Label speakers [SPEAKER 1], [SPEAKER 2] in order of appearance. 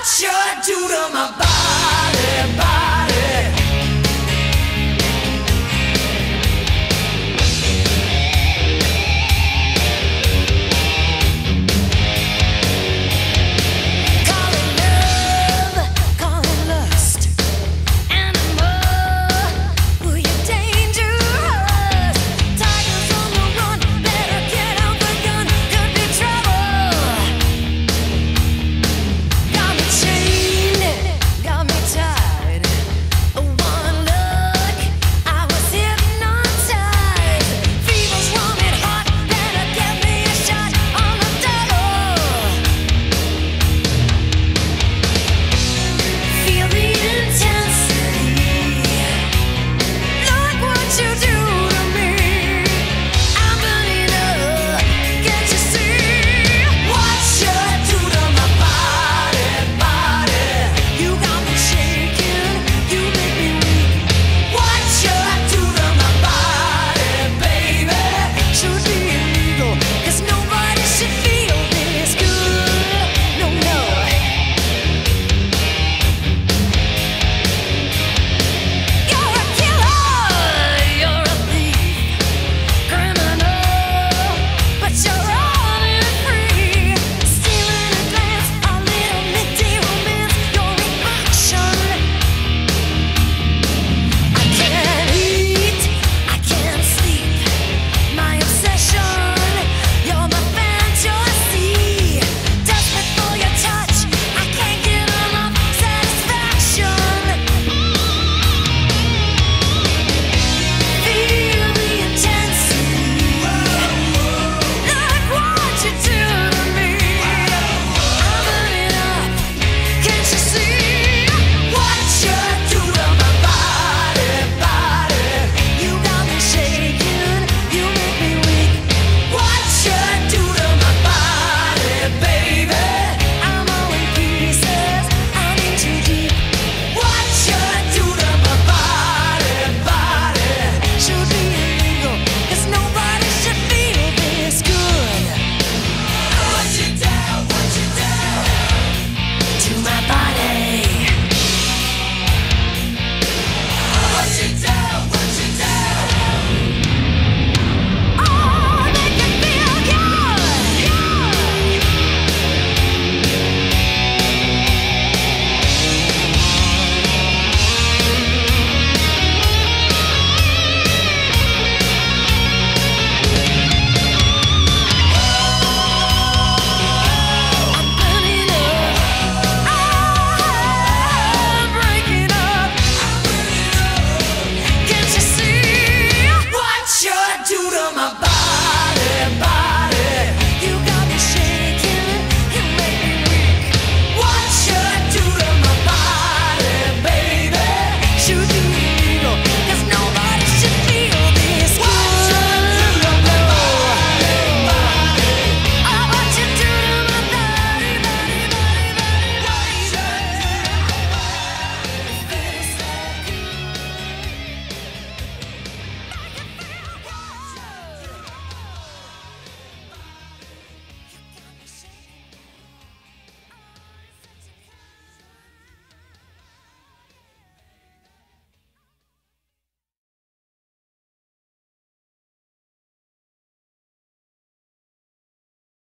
[SPEAKER 1] What you do to my body.